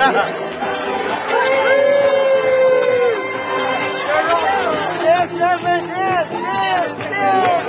yes, yes, yes, yes, yes.